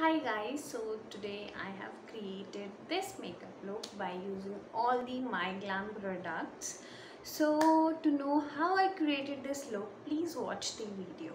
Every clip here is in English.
Hi guys, so today I have created this makeup look by using all the MyGlamm products. So to know how I created this look, please watch the video.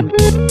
Thank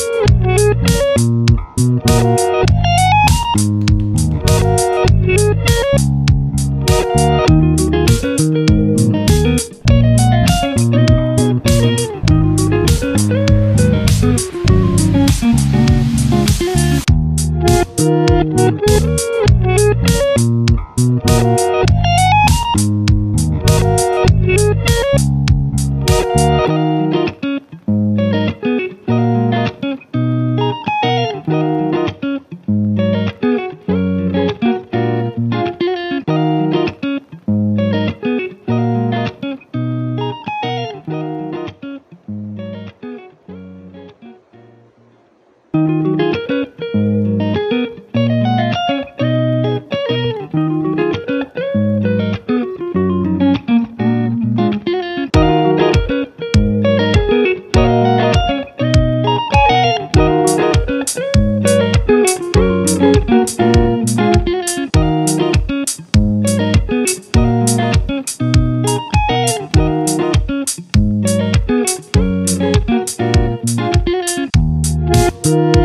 Thank you.